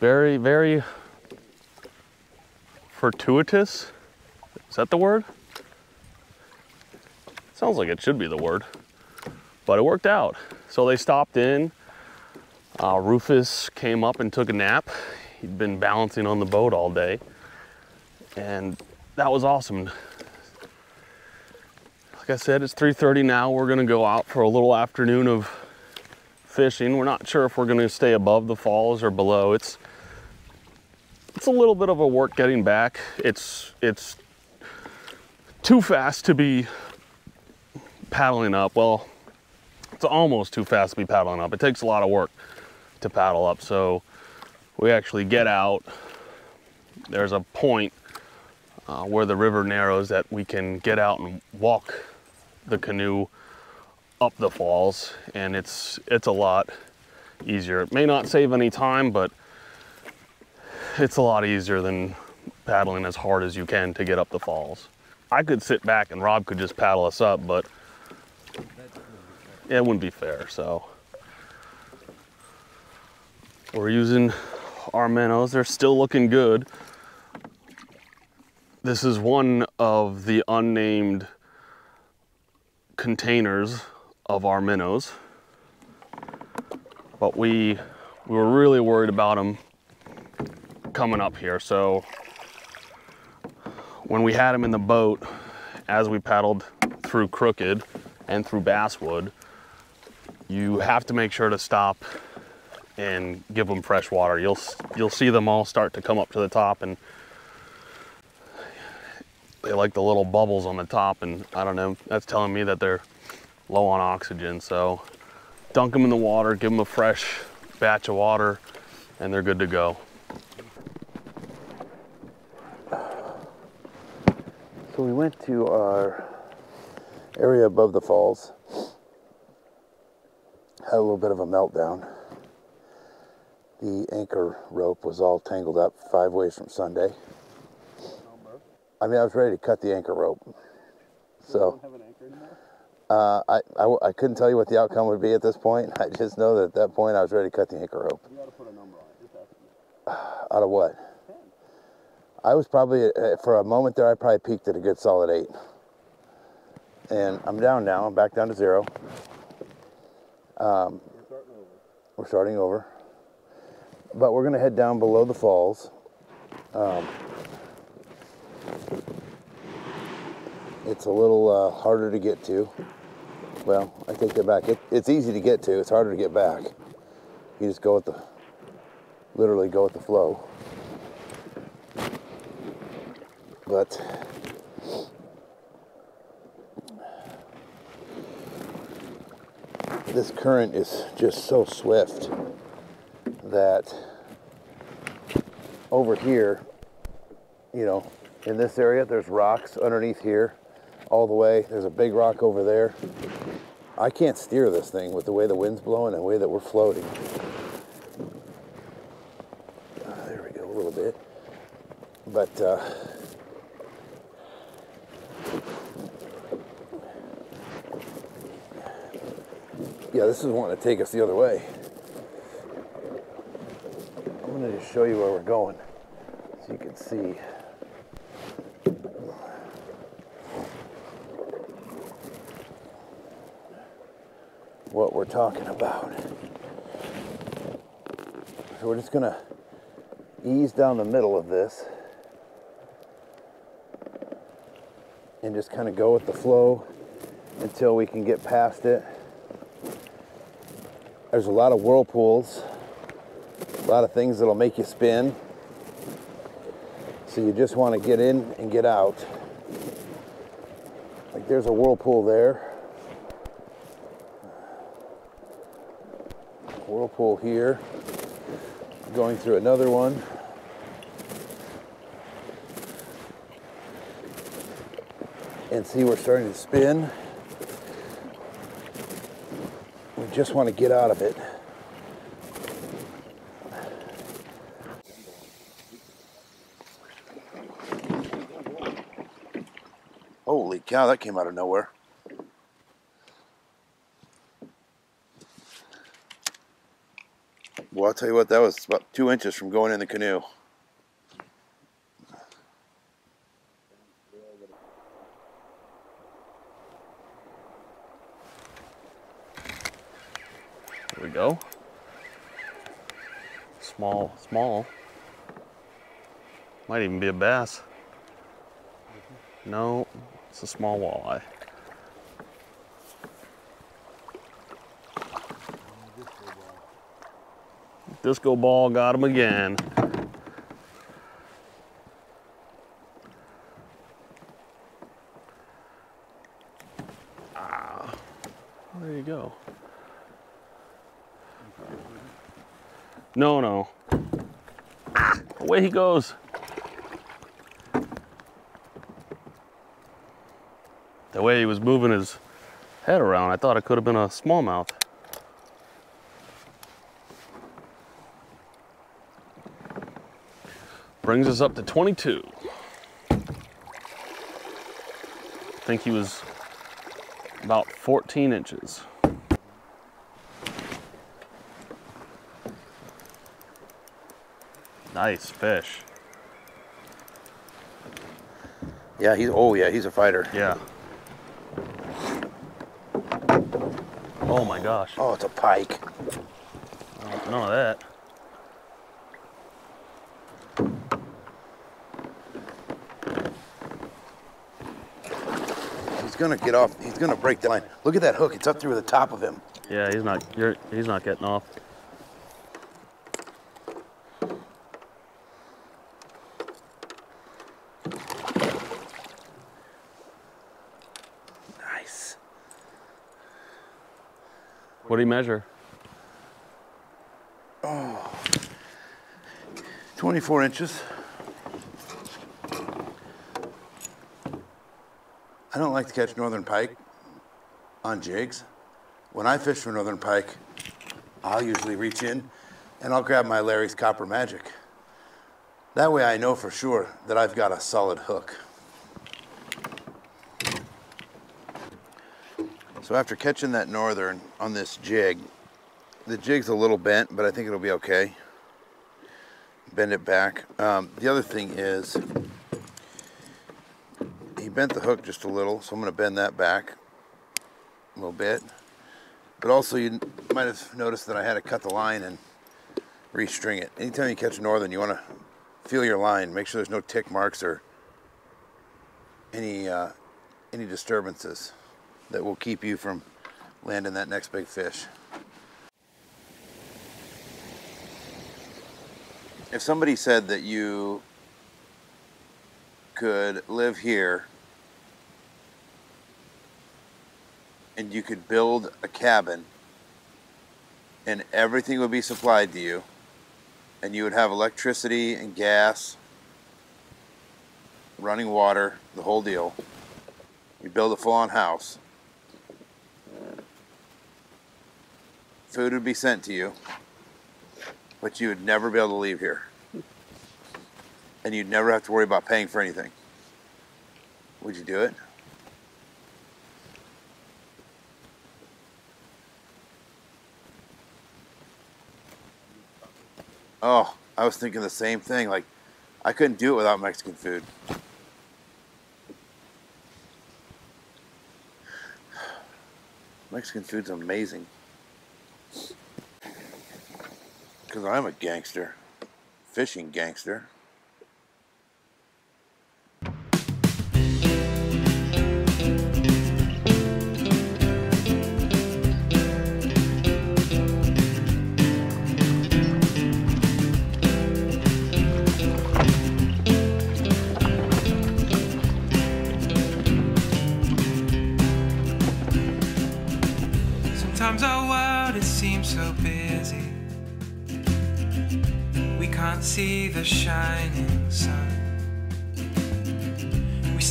very, very fortuitous. Is that the word? Sounds like it should be the word, but it worked out. So they stopped in. Uh, Rufus came up and took a nap. He'd been balancing on the boat all day, and that was awesome. Like I said, it's 3:30 now. We're gonna go out for a little afternoon of fishing. We're not sure if we're gonna stay above the falls or below. It's it's a little bit of a work getting back. It's it's too fast to be paddling up. Well, it's almost too fast to be paddling up. It takes a lot of work to paddle up. So we actually get out. There's a point uh, where the river narrows that we can get out and walk the canoe up the falls, and it's it's a lot easier. It may not save any time, but it's a lot easier than paddling as hard as you can to get up the falls. I could sit back and Rob could just paddle us up, but it wouldn't be fair, so. We're using our minnows, they're still looking good. This is one of the unnamed containers of our minnows, but we, we were really worried about them coming up here. So when we had them in the boat, as we paddled through Crooked and through Basswood, you have to make sure to stop and give them fresh water. You'll you'll see them all start to come up to the top and they like the little bubbles on the top and I don't know, that's telling me that they're low on oxygen. So dunk them in the water, give them a fresh batch of water and they're good to go. So we went to our area above the falls. Had a little bit of a meltdown. The anchor rope was all tangled up five ways from Sunday. I mean, I was ready to cut the anchor rope. So, uh, I, I, I couldn't tell you what the outcome would be at this point. (laughs) I just know that at that point I was ready to cut the anchor rope. You gotta put a number on it. Out of what? I was probably, uh, for a moment there, I probably peaked at a good solid eight. And I'm down now, I'm back down to zero. Um, we're starting over. But we're gonna head down below the falls. Um, it's a little uh, harder to get to. Well, I take that back. It, it's easy to get to, it's harder to get back. You just go with the, literally go with the flow. But this current is just so swift that over here, you know, in this area, there's rocks underneath here all the way. There's a big rock over there. I can't steer this thing with the way the wind's blowing and the way that we're floating. Uh, there we go, a little bit. But uh, yeah, this is wanting to take us the other way. I'm to just show you where we're going so you can see. what we're talking about. So we're just gonna ease down the middle of this and just kind of go with the flow until we can get past it. There's a lot of whirlpools, a lot of things that'll make you spin. So you just want to get in and get out. Like there's a whirlpool there. whirlpool here, going through another one. And see we're starting to spin. We just want to get out of it. Holy cow, that came out of nowhere. Well, I'll tell you what, that was about two inches from going in the canoe. There we go. Small, small. Might even be a bass. No, it's a small walleye. Disco ball got him again. Ah, there you go. No, no. Ah, away he goes. The way he was moving his head around, I thought it could have been a smallmouth. Brings us up to 22. I think he was about 14 inches. Nice fish. Yeah, he's oh yeah, he's a fighter. Yeah. Oh my gosh. Oh, it's a pike. Oh, None of that. He's gonna get off. He's gonna break the line. Look at that hook. It's up through the top of him. Yeah, he's not. You're. He's not getting off. What do you measure? Oh, 24 inches. I don't like to catch northern pike on jigs. When I fish for northern pike, I'll usually reach in and I'll grab my Larry's Copper Magic. That way I know for sure that I've got a solid hook. So after catching that northern on this jig, the jig's a little bent, but I think it'll be okay bend it back. Um, the other thing is, he bent the hook just a little, so I'm going to bend that back a little bit. But also, you might have noticed that I had to cut the line and restring it. Anytime you catch a northern, you want to feel your line, make sure there's no tick marks or any uh, any disturbances that will keep you from landing that next big fish. if somebody said that you could live here and you could build a cabin and everything would be supplied to you and you would have electricity and gas running water the whole deal you build a full-on house food would be sent to you but you would never be able to leave here and you'd never have to worry about paying for anything would you do it Oh, I was thinking the same thing. Like, I couldn't do it without Mexican food. (sighs) Mexican food's amazing. Because I'm a gangster. Fishing gangster.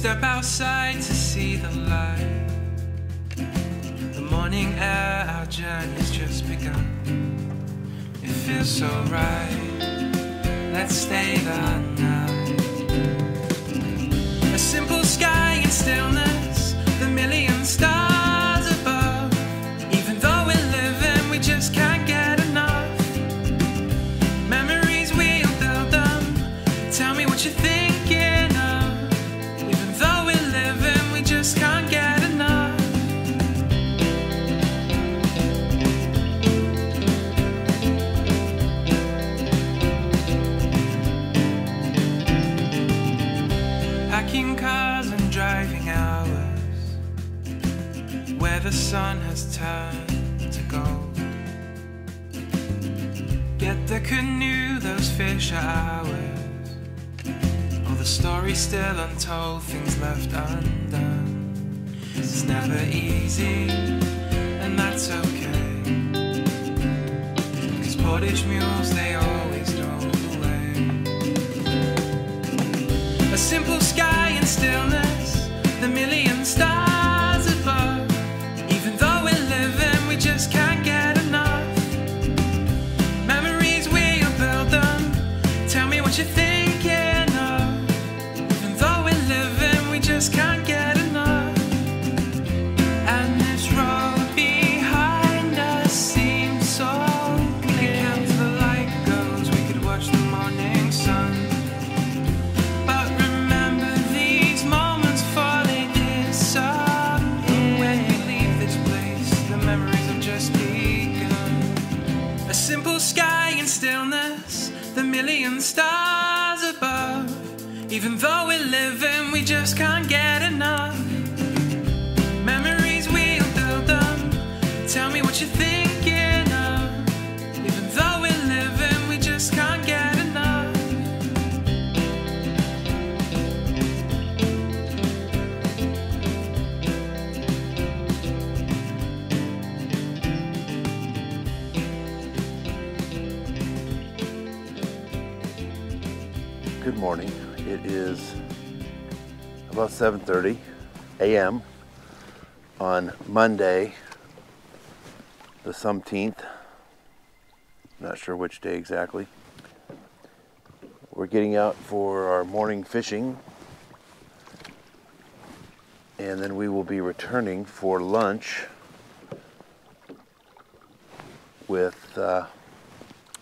Step outside to see the light. The morning air, our journey's just begun. It feels so right. Let's stay the night. Even though we're living, we just can't get enough. Memories we'll build them, tell me what we get enough. Good morning. Is about 7:30 a.m. on Monday, the 17th. Not sure which day exactly. We're getting out for our morning fishing, and then we will be returning for lunch with uh,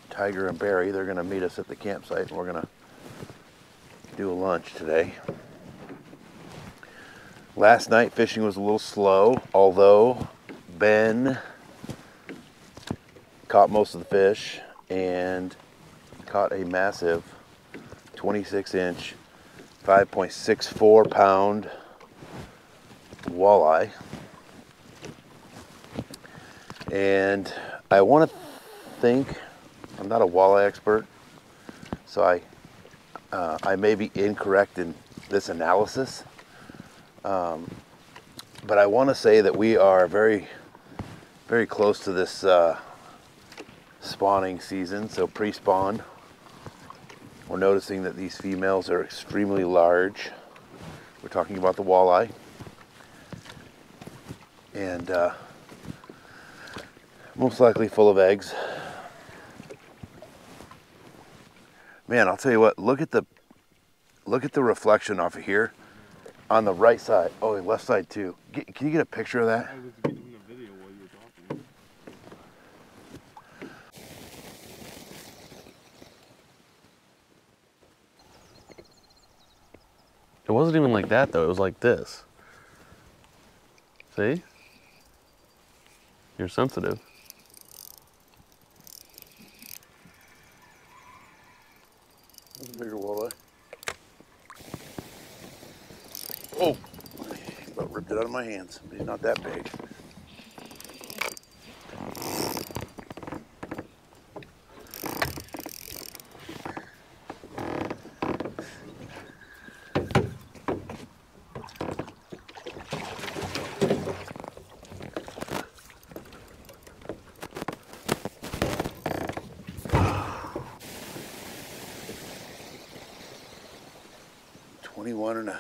Tiger and Barry. They're going to meet us at the campsite, and we're going to do a lunch today. Last night fishing was a little slow, although Ben caught most of the fish and caught a massive 26 inch, 5.64 pound walleye. And I want to think, I'm not a walleye expert, so I uh, I may be incorrect in this analysis. Um, but I want to say that we are very, very close to this uh, spawning season, so pre-spawn. We're noticing that these females are extremely large. We're talking about the walleye. And uh, most likely full of eggs. Man, I'll tell you what, look at the look at the reflection off of here on the right side. Oh, left side too. Get, can you get a picture of that? It wasn't even like that though. It was like this. See? You're sensitive. That's a bigger walleye. Oh, about ripped it out of my hands. But he's not that big. Twenty-one and a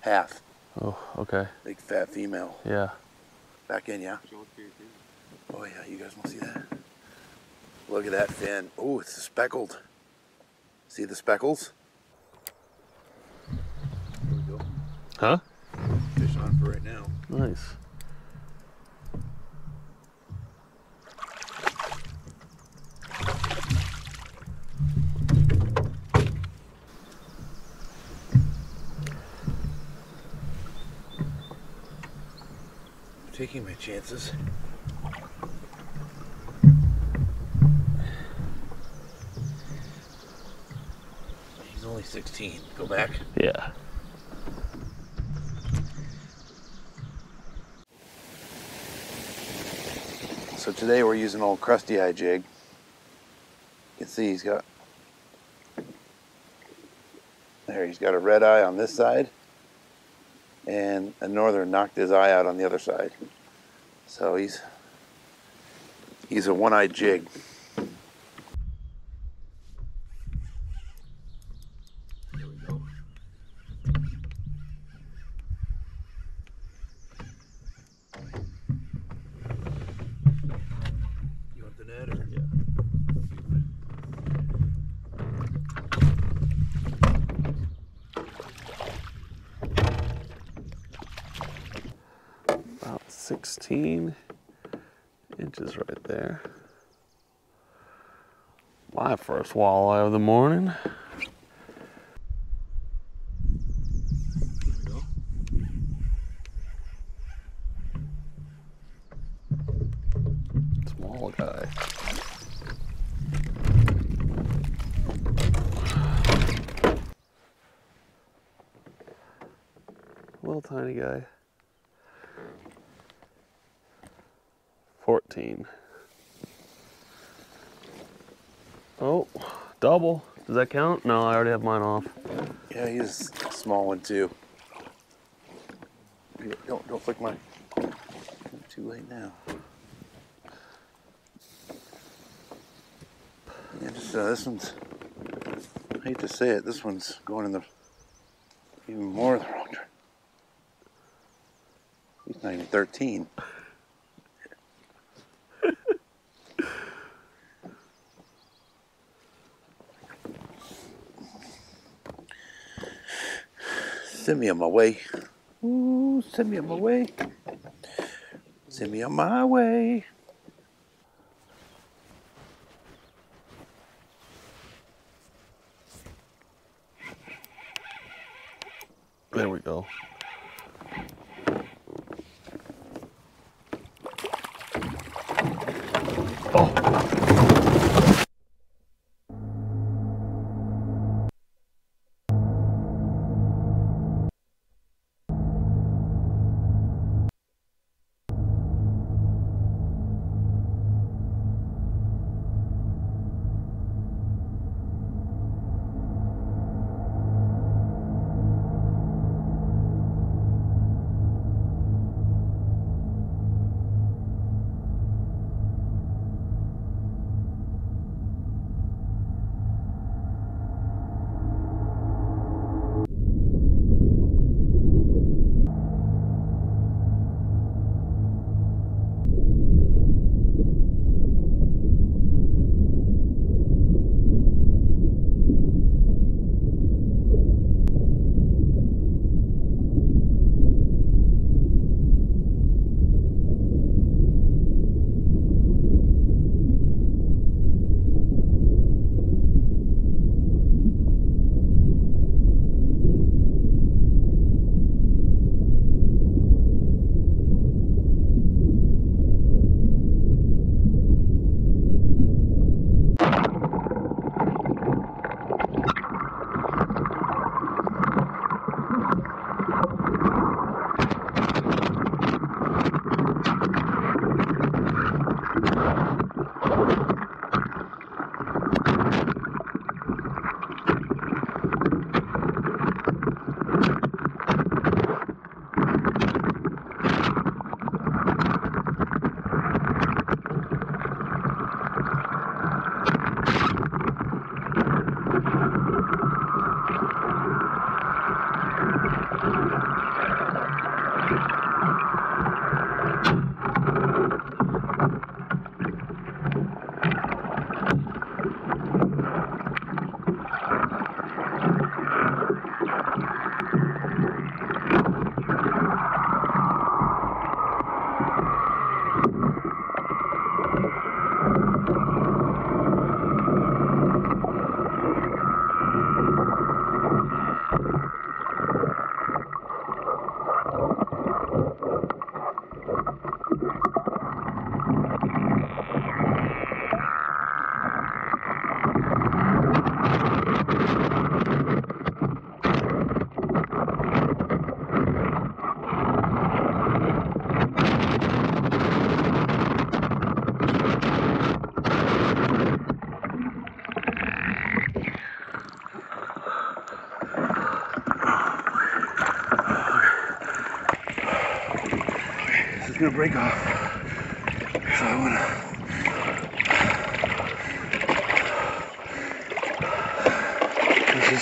half. Oh, okay. Big fat female. Yeah. Back in, yeah? Oh, yeah, you guys want to see that? Look at that fin. Oh, it's speckled. See the speckles? Chances. He's only 16. Go back. Yeah. So today we're using old crusty eye jig. You can see he's got there he's got a red eye on this side and a northern knocked his eye out on the other side. So he's he's a one-eyed jig. There we go. You want the net or? Yeah. About 16 inches right there. My first walleye of the morning. Double. Does that count? No, I already have mine off. Yeah, he's a small one too. Don't don't flick my. Too late now. Yeah, just uh, this one's. I hate to say it, this one's going in the even more the wrong direction. He's not even 13. Send me on my way. Ooh, send me on my way. Send me on my way.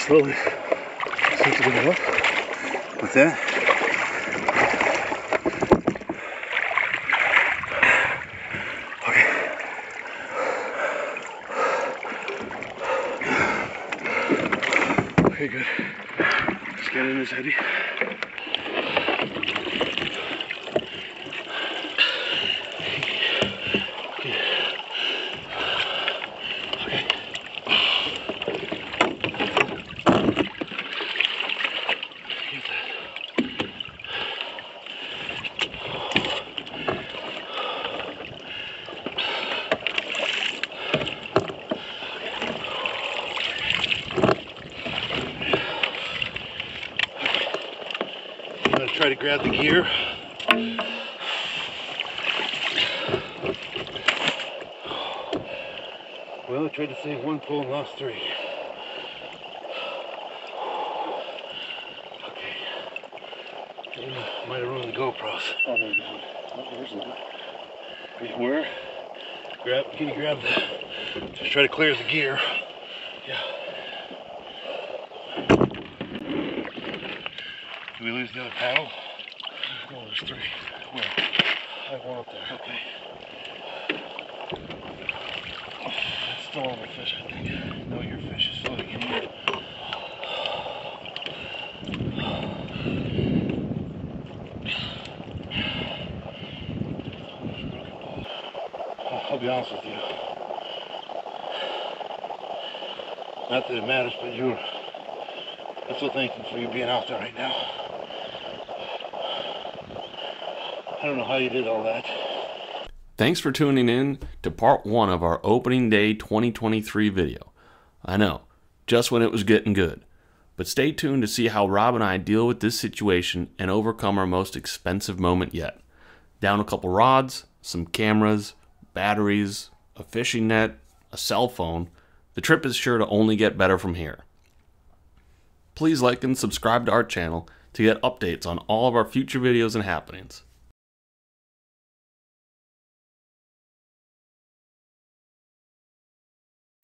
Slowly start to get up. What's that? Okay. Okay, good. Just get in this heady. Grab the gear. Well, I tried to save one pull and lost three. Okay. I might have ruined the GoPros. Oh, there's one. Oh, there's one. Wait, Where? Grab, can you grab that? Just try to clear the gear. Yeah. Did we lose the other paddle? There's three. Where? I have one up there. Okay. That's still on my fish, I think. No, your fish is floating in here. I'll be honest with you. Not that it matters, but you're. I'm so thankful for you being out there right now. I don't know how you did all that. Thanks for tuning in to part one of our opening day 2023 video. I know, just when it was getting good. But stay tuned to see how Rob and I deal with this situation and overcome our most expensive moment yet. Down a couple rods, some cameras, batteries, a fishing net, a cell phone. The trip is sure to only get better from here. Please like and subscribe to our channel to get updates on all of our future videos and happenings.